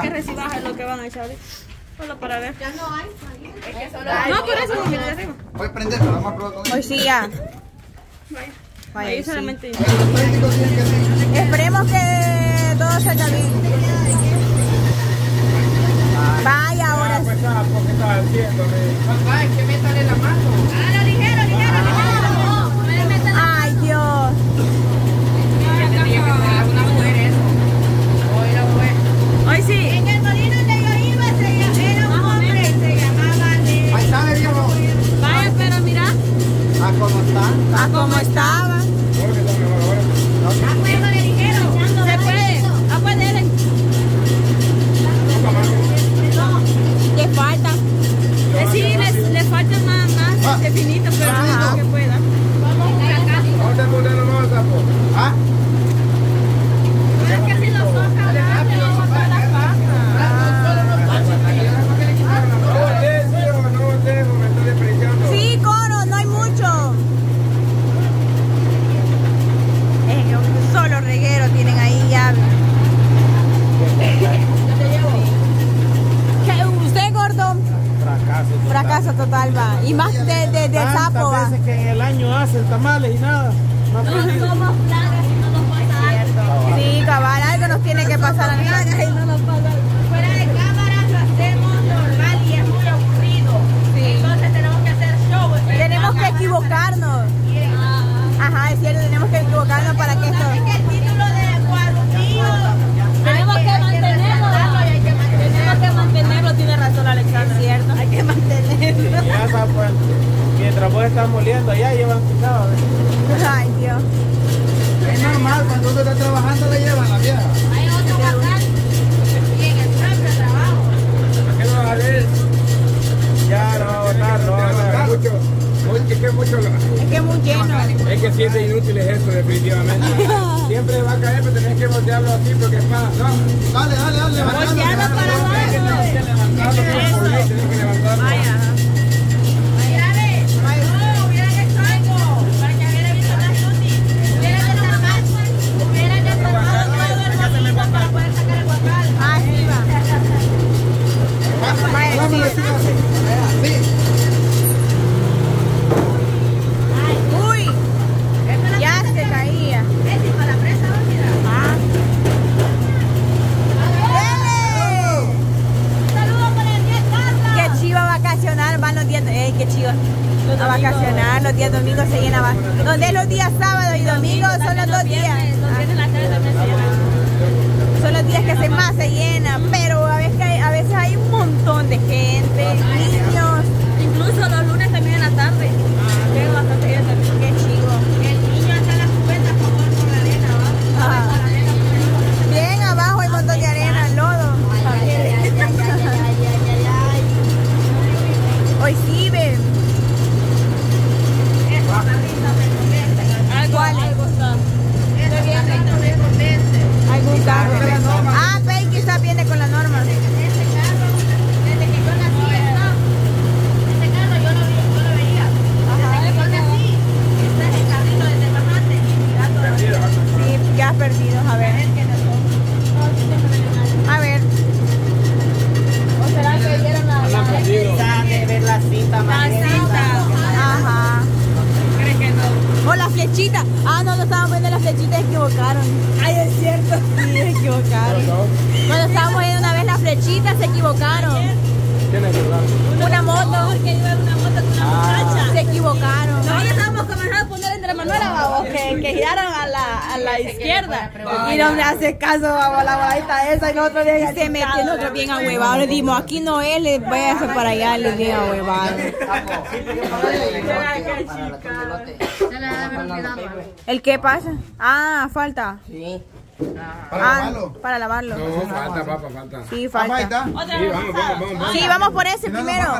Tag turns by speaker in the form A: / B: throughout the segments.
A: que recibas lo que van a echar ahorita. Solo para ver.
B: Ya no hay.
A: Es que solo hay. No, por eso no mira arriba.
C: Voy a prender, pero vamos a probar con él.
D: Hoy sí ya.
A: Vaya.
D: Vaya,
A: Ahí
D: sí.
A: solamente.
D: Esperemos que todo salga bien. Vaya, ahora sí.
E: ¿Qué
B: que métale la mano. Ah, ligero, ligero, ligero.
D: Ay, Dios.
B: Una mujer eso. Hoy la mujer.
A: Hoy sí.
B: En el molino donde yo iba se llamaba, era un hombre, se llamaba de...
C: Ahí sale, viejo.
A: Vaya, pero mira.
C: Ah, ¿cómo está?
D: A como estaba.
B: Acuérdale ligero.
A: Se puede. Ah, pues denle.
D: ¿Qué falta?
A: Eh, sí, le, le falta más, más
C: Ah.
A: definito, pero
C: Ajá.
A: lo que pueda.
E: ¿Dónde ponerlo más, sapo?
C: Ah,
A: Es que si lo toca, le botar la paja.
E: No voltees, hijo, no voltees, me estoy despreciando.
D: Sí, coro, no hay mucho. Es que un solo reguero tienen ahí ya. ¿Qué, ¿Usted, gordo?
E: Fracaso.
D: Total va. Y más de, de, de
E: Tantas
D: sapo va.
E: veces que en el año hacen tamales y nada. No.
A: Somos plagas y no nos pasa algo.
D: Sí, cabal, algo nos tiene que pasar
B: cámara lo hacemos normal y es muy aburrido. Entonces tenemos que hacer show.
D: Tenemos que equivocarnos. Ajá, es cierto, tenemos que equivocarnos para que esto...
B: Es que el título de Guadalupe
A: Tenemos que mantenerlo. Tenemos que mantenerlo, tiene razón Alexandra.
D: cierto. Hay que mantenerlo.
E: Ya, sapo, mientras vos estás moliendo, ya llevan quitado.
D: Ay, Dios.
C: es normal, cuando está trabajando le llevan la vieja.
B: Hay otro bacán. Y en el propio trabajo.
E: ¿Qué no vas a ver? Ya no va a votar, no va a votar. Mucho, mucho, es que mucho,
D: Es que es muy lleno.
E: es que siente inútil es esto, definitivamente. Siempre va a caer, pero tenés que voltearlo así porque es para. No,
C: Dale, dale, dale.
D: Los domingos se llena más. Donde es los días sábado y domingo son los dos días. Son los días que se más se llena, pero a veces, hay, a veces hay un montón de gente, niños.
A: Incluso los lunes también en la tarde. Llega bastante gente.
D: Qué chivo.
B: El niño anda en la cubeta a favor con la arena, ¿va?
D: Ajá.
B: Con la arena, con la arena.
D: Bien abajo hay un montón de arena, lodo. Hoy sí, ve.
B: Eso, la risa me convence.
A: Algo,
D: ¿Cuál es?
A: algo está.
B: Eso, la risa me convence.
D: Algún carro. Ah, Pei quizás viene con la norma.
B: Ese carro, desde que yo nací, está. Ese carro yo lo, vi, yo lo veía. Desde que yo nací, está en el carrito desde más antes y mirando la vida.
D: Sí, ya perdidos, a ver. A ver.
A: ¿O será que vieron la, la,
E: perdido.
A: la cinta?
D: Ajá.
A: ¿Crees que no?
D: O la flechita. Ah, no, no estábamos viendo las flechitas, se equivocaron. Ay, es cierto. Sí, se equivocaron. Cuando estábamos viendo una vez las flechitas, se equivocaron.
E: ¿Quién es verdad?
D: Una moto.
A: Porque iba en una moto con una muchacha.
D: Se equivocaron.
A: Nosotros estábamos comenzando a poner entre Manuela, babo, que, que giraron la, a la izquierda.
D: Y no me hace caso a la baita esa y nosotros bien se metió nosotros bien ahuevados. Le dimos, aquí no es, le voy a hacer para allá, le bien ahuevados. ¿El qué pasa? Ah, falta.
C: Para
D: Ah,
C: lavarlo.
D: para lavarlo.
E: No, falta, papá, falta.
D: Sí,
C: ahí
D: falta.
C: está.
E: Sí, vamos, vamos, vamos. vamos.
D: Sí, vamos por ese
C: va
D: primero.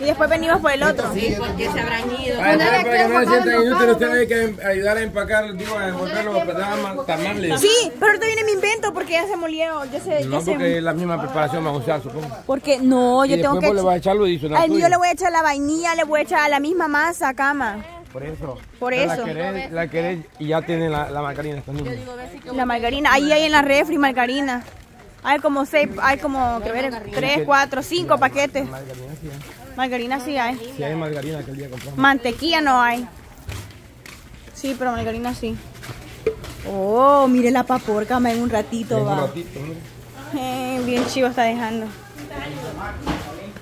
D: Y después venimos por el otro.
C: Sí,
B: Porque se habrán ido.
E: Ay, para que no se sientan inútiles, ustedes tienen que ayudar a empacar, digo, a envolver los tamales.
D: Sí, pero ahorita viene mi invento porque ya se molió. Yo sé,
E: No,
D: sé.
E: porque es la misma preparación van a usar, supongo.
D: Porque no, yo
E: y
D: tengo que.
E: vos le vas a echar lo hizo
D: Al mío le voy a echar la vainilla, le voy a echar la misma masa, cama.
E: Por eso.
D: Por eso.
E: La querés, la querés y ya tiene la, la margarina niña.
D: La margarina, ahí hay en la refri margarina. Hay como seis, hay como, que ver, tres, cuatro, cinco paquetes.
E: Margarina sí hay.
D: Margarina sí hay.
E: Sí hay margarina que el día compramos.
D: Mantequilla no hay. Sí, pero margarina sí. Oh, mire la paporca, me en un ratito
E: En un
D: va.
E: ratito, mira.
D: Eh, bien chivo está dejando.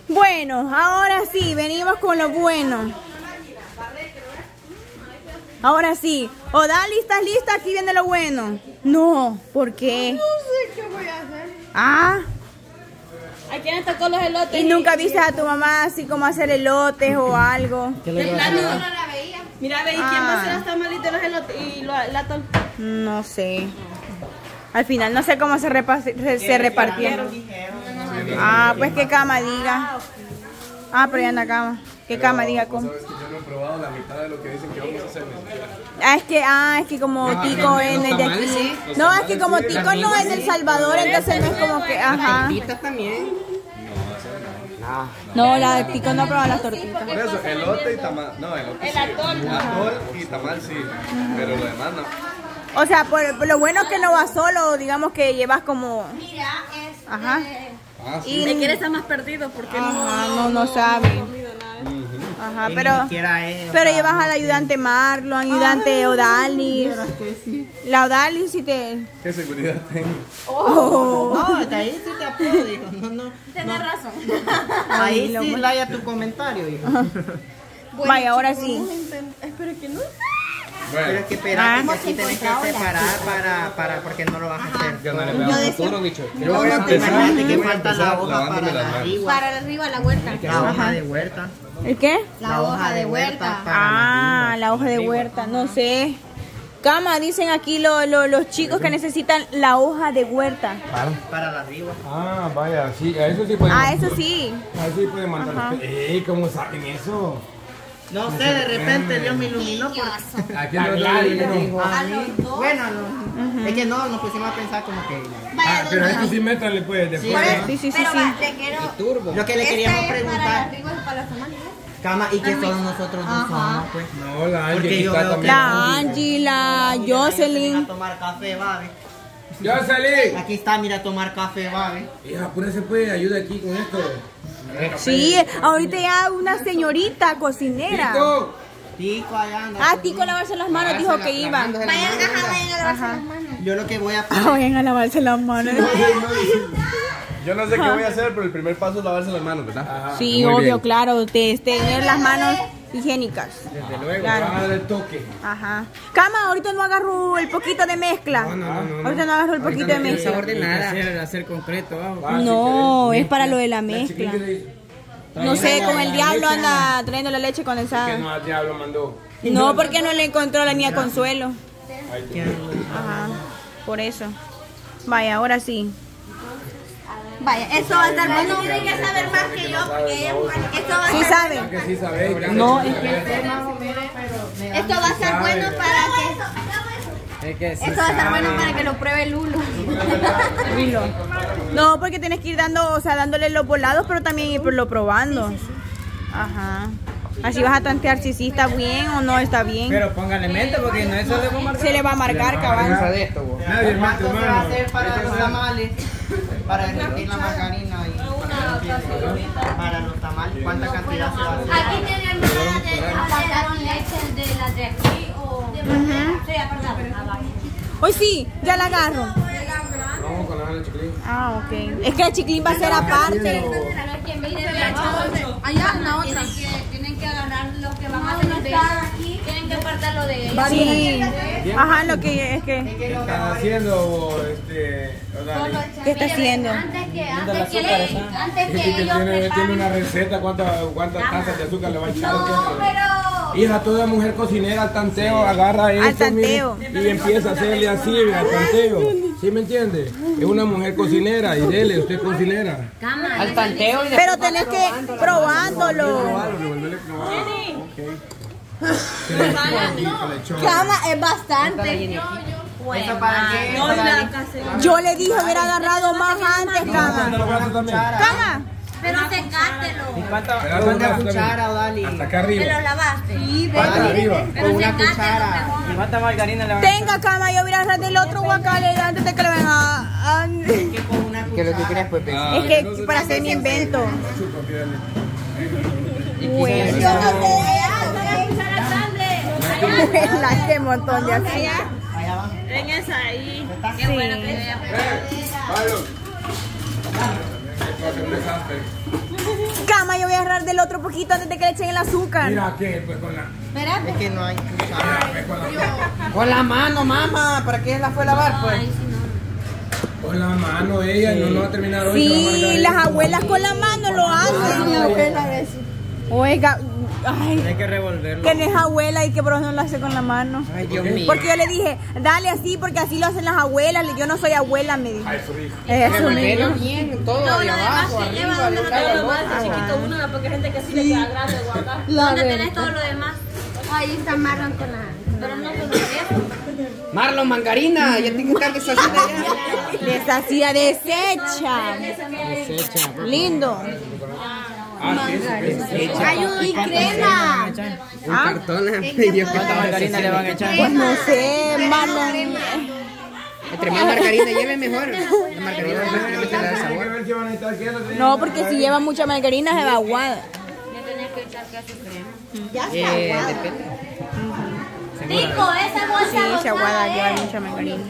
D: Bueno, ahora sí, venimos con lo bueno. Ahora sí. Odali, ¿estás lista? Aquí viene lo bueno. No, ¿por qué? No sé qué voy a hacer. Ah,
A: ¿A quién tocó los elotes?
D: y nunca viste a tu mamá así como hacer elotes o algo.
A: De plano. Mira, ve, ¿y quién va a hacer
D: Ah.
A: los tamales de los elotes y lo, la tol-
D: No sé. Al final no sé cómo se, repa- se, se repartieron. Ah, pues que cama diga. Ah, pero ya anda cama. Que cama diga cómo.
E: Sabes que yo no he probado la mitad de lo que dicen que vamos a hacer.
D: Ah, es que, ah, es que como Tico es de aquí. No, es que como Tico no es del Salvador, entonces no es como que, ajá.
C: también.
D: No, la de Tico no prueba las tortitas.
F: Por eso, elote y tamal. No, elote sí. Atol y tamal sí. Pero lo demás no.
D: O sea, por, por lo bueno que no vas solo, digamos que llevas como,
B: Mira, es.
D: ajá.
F: Ah, sí.
D: Y,
A: ¿De quién está más perdido? Porque
D: ajá, no, no sabe. Ajá, pero, pero llevas al ayudante Marlon, ayudante Odalis. La Odalis si te...
F: ¿Qué seguridad tengo?
D: Oh.
C: No, de ahí sí te apoyo, hijo. No, no.
A: Tienes razón.
C: Ahí sí laya tu comentario, hijo.
D: Vaya, ahora sí.
A: Espero que no.
C: Pero
F: Bueno,
C: es que espérate que aquí tenés que preparar para, para, porque no lo vas a hacer.
E: Que no le veamos futuro, bicho.
F: yo voy a empezar,
C: Imagínate que
F: yo a
C: falta la hoja para la rigua.
B: Para arriba la huerta.
C: La hoja de huerta.
D: ¿El qué?
B: La hoja de huerta.
C: para
D: Ah, la hoja de huerta, no sé. Cama, dicen aquí lo- lo- los chicos que necesitan la hoja de huerta.
C: Para la rigua.
E: Ah, vaya, sí, a eso sí pueden
D: Ah, eso sí.
E: A eso sí pueden mandar. ¡Ey! ¿Cómo saben eso?
C: No sé, de repente Dios me iluminó por...
E: Aquí lo dijo.
C: A mí, bueno, no, es que no, nos pusimos a pensar como que...
E: Ah, pero esto sí métanle pues después. ¿no?
D: Sí, sí, sí,
B: Pero
D: sí.
B: va, le quiero.
C: Lo que le queríamos
B: Este es
C: preguntar. Cama, ¿y qué son nosotros no somos, pues?
E: No, la
C: Porque
E: Angie está también.
D: La Angie, la
C: A
D: Jocelyn.
C: tomar café, va, ve.
E: ¡Yo salí!
C: Aquí está, mira, a tomar café, va, ve.
E: Hija, apúrese pues, ayuda aquí con esto.
D: Sí, ahorita ya una señorita cocinera.
E: Tico,
C: Tico, allá anda.
D: Ah, Tico a lavarse las manos dijo que iba.
B: Vayan, ajá, vayan a lavarse las manos.
C: Yo lo que voy a
D: Ah, vayan a lavarse las manos.
F: Yo no sé qué voy a hacer, pero el primer paso es lavarse las manos, ¿verdad?
D: Sí,
F: Muy
D: obvio,
F: bien.
D: claro, te, tener las manos higiénicas.
E: desde luego,
D: Claro.
E: van a dar el toque.
D: Ajá. Cama, ahorita no agarró el poquito de mezcla.
E: No, no, no, no, no.
D: Ahorita no agarró el poquito de mezcla.
C: de nada.
E: Va,
D: No,
E: si
D: es para lo de la mezcla.
E: dice,
D: No sé, con el diablo anda trayendo la leche
E: Que
D: condensada.
E: no, al diablo mandó.
D: No, porque no le encontró la niña Consuelo. Ajá, por eso. Vaya, ahora sí.
B: Vaya, esto va a estar bueno. Tienen que saber más que yo, porque ella es. Esto va a
D: ¿Sí
B: estar,
D: sabe?
E: Que sí ya
D: No,
E: sé
D: es
E: que
B: esto va a estar bueno para que. Esto va a estar bueno para que lo pruebe Lulo.
D: No, porque tienes que ir dando, o sea, dándole los volados, pero también irlo probando. Ajá. Así vas a tantear si sí está bien o no está bien.
G: Pero póngale mente porque no es solo como
D: Se le va a marcar, cabal.
G: de esto, vos.
E: Nadie
C: ¿Cuánto se va a hacer para los tamales? Para derretir la margarina y para los tamales, ¿cuánta cantidad se va a hacer?
B: Aquí tiene hermana de leche de las de aquí o. Sí, perdón.
D: Hoy sí, ya la agarro.
E: No, con la.
D: Ah, ok. Es que el chiclín va a ser aparte.
B: Allá en la otra. Tienen que agarrar lo que van a hacer. Tienen que apartarlo de ella.
D: Sí. Ajá, lo que es que.
E: ¿Qué están haciendo, este?
D: ¿Qué está haciendo?
B: Antes que, antes que, antes
E: Es
B: que
E: que
B: ellos
E: tiene, tiene una receta, cuántas cuántas tazas de azúcar le va a echar.
B: No, pero.
E: Hija, toda mujer cocinera al tanteo agarra eso
D: tanteo.
E: mire, y empieza a hacerle así al tanteo. ¿Sí me entiende? Es una mujer cocinera y dele, usted es cocinera.
G: Al tanteo y
D: Pero tenés que probándolo.
B: Cama es bastante.
C: ¿Eso para qué? Para-
D: Yo le dije hubiera agarrado más antes, cama. Cama,
B: Pero secátelo.
C: Con una
E: hasta-
C: cuchara, Odali.
E: Hasta acá
B: ¿Te
E: arriba.
B: lo lavaste? Sí,
E: Hasta arriba.
C: Con una cuchara.
G: ¿Cuánta margarina le van a
D: Tenga cama, yo voy a agarrar del otro guacale antes de que lo vengan a... a-
C: Que con una
G: Que lo que
C: cuchara.
G: quieres pues.
E: Ah,
D: Es que para hacer mi invento. Bueno.
B: Yo no sé. Una cuchara grande.
D: La montón de así.
A: Esa ahí.
B: Qué.
D: Cama, yo voy a agarrar del otro poquito antes de que le echen el azúcar.
E: Mira que, pues con la.
C: Es que no hay
E: pues con la.
G: Con la mano, mamá. ¿Para qué la fue a lavar, pues?
E: Con la mano ella, no lo va a terminar hoy.
D: Sí, las abuelas con la mano lo hacen. Oiga, ay,
G: Hay que revolverlo.
D: que no es abuela y que por eso no lo hace con la mano.
G: Ay, Dios mío.
D: Porque yo le dije, dale así, porque así lo hacen las abuelas. Yo no soy abuela, me dijo.
E: Ay, su hijo.
D: Eso
G: Revolverlo
D: mismo.
G: bien, todo
B: No,
G: de
B: lo demás
G: abajo,
B: se lleva
G: arriba, al
A: lo más
G: otro.
A: chiquito uno, porque hay gente que sí le queda grande guardar.
B: ¿Dónde tenés todo lo demás? Ahí está Marlon con la... Pero no con.
G: Marlon, margarina. Ya tiene que estar deshacida ya.
D: Deshacida deshecha.
G: Desecha.
D: Lindo.
E: Ah.
B: Ayuda y crema.
G: Un cartón. Ay, Dios, ¿Cuánta margarina le van a echar?
D: Pues no sé, Marlon.
G: Entre más margarina lleve, mejor. La margarina da sabor.
D: No, porque si lleva mucha margarina se va aguada.
B: Ya tenés que echar queso crema.
G: Eh, depende.
B: Rico, esa bolsa
D: Sí, se
B: rosada
D: aguada,
B: es.
D: lleva mucha margarina.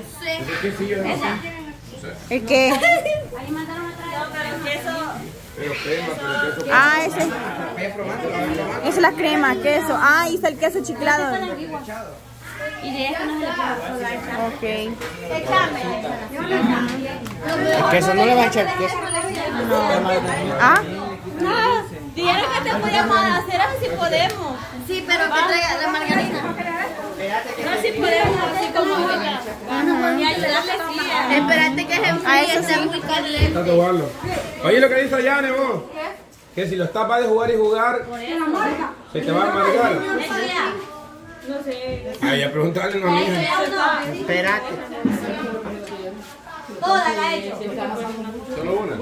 E: ¿Qué sí, yo no sé.
D: Es que.
B: Ahí mandaron otra vez.
E: Pero crema, pero queso.
D: Ah, ese. Esa es la crema, queso. Ah, ahí está el queso chiclado.
B: Y de esto no se le puede.
D: Ok.
G: El queso no le va a echar queso.
D: Ah,
A: Dijeron que te podíamos hacer así si podemos.
B: Sí, pero que traiga la margarina.
A: No, si podemos, así como Y ayudarle a-
B: Espérate que se
D: Ah,
B: enfríe,
D: eso
B: está muy caliente.
E: Oye, lo que dice Yane, vos. Que si lo tapas de jugar y jugar, se te va a
B: ya.
A: No sé.
E: Ay, a preguntarle a una amiga.
C: Espérate.
B: Toda la he hecho.
E: Solo una.